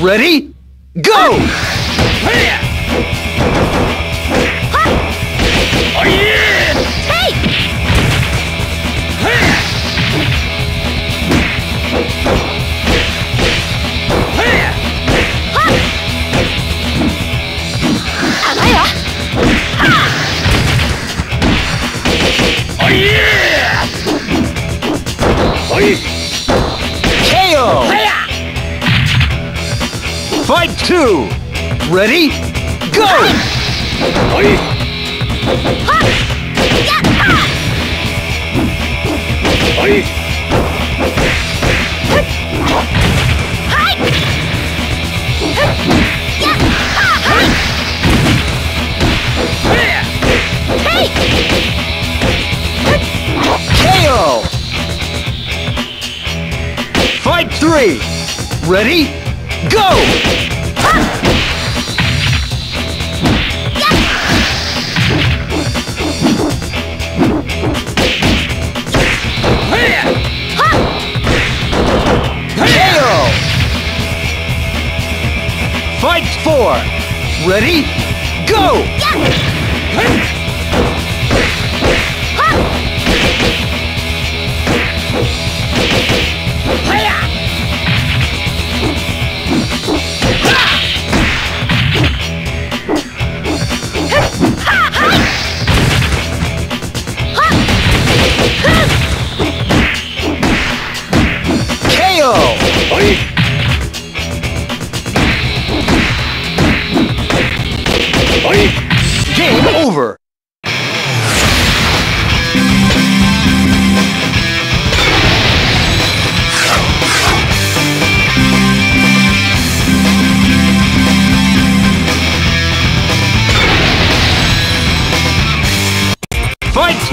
Ready? Go! KO! Ready? Go! KO! Fight three! Ready? Go! Ready? Go! KO!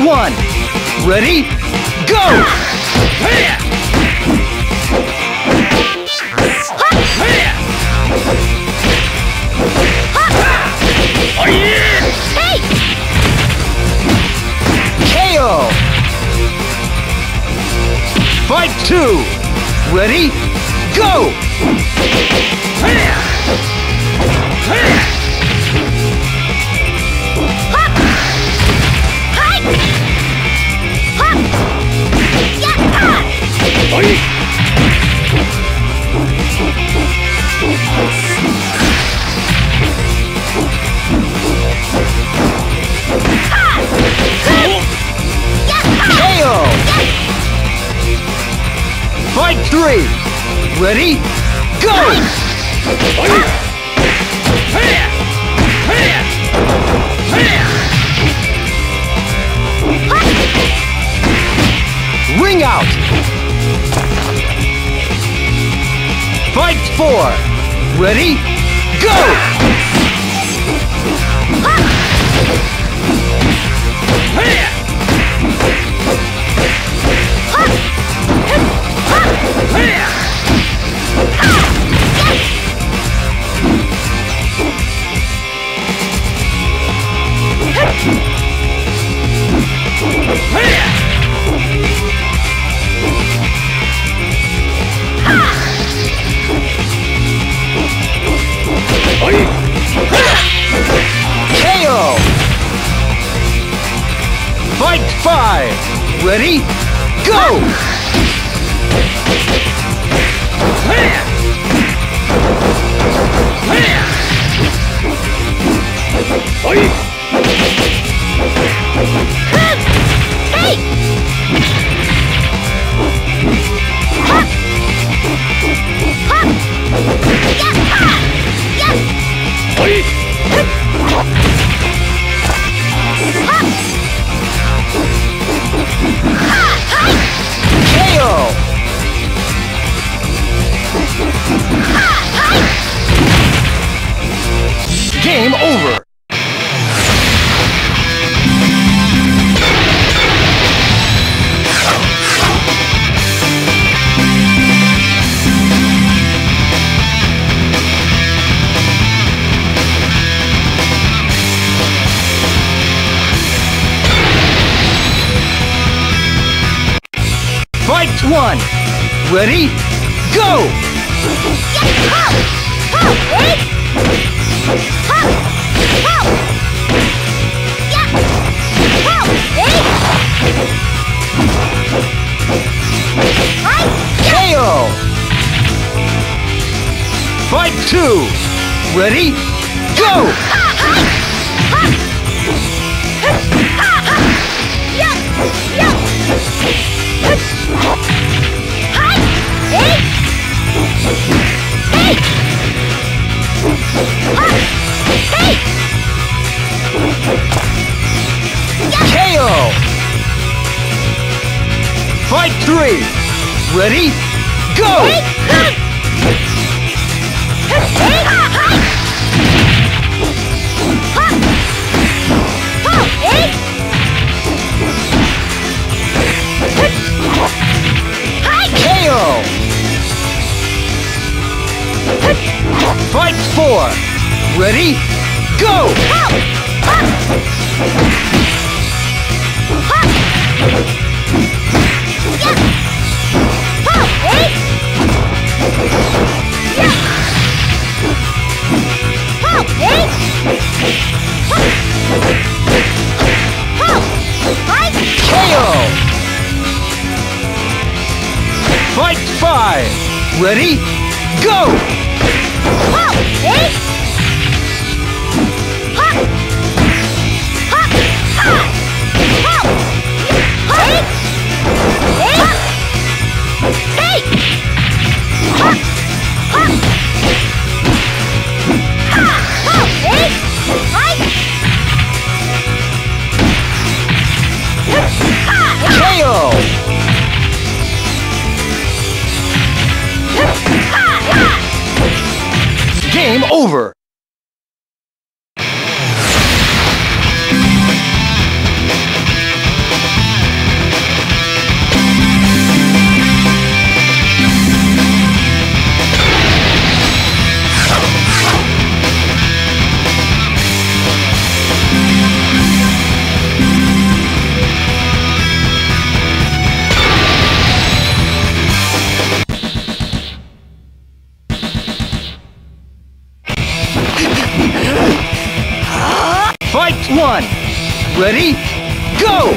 One! Ready? Go! KO! Fight two! Ready? Go! Fight three! Ready? Go! Ring out! Fight four! Ready? Go! Fight five! Ready? Go! KO! one. Ready? Go! KO! Fight two! Ready? Go! KO! Fight three! Ready? Go! Ready? Go! Fight five! Ready? Go! KO! Over! One! Ready? Go!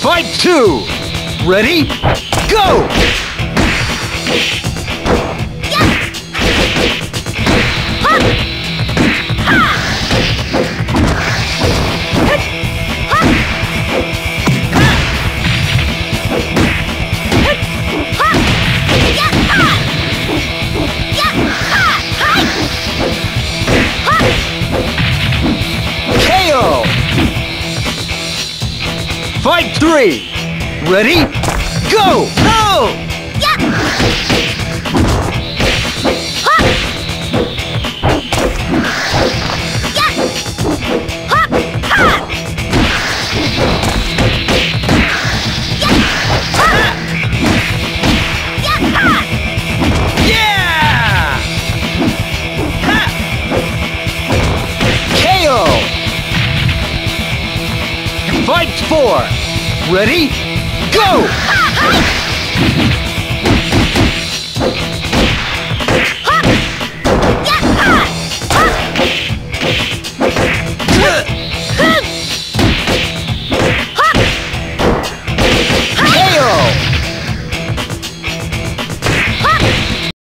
Fight two! Ready? Go! Fight three! Ready? Go! Go! Ready? Go!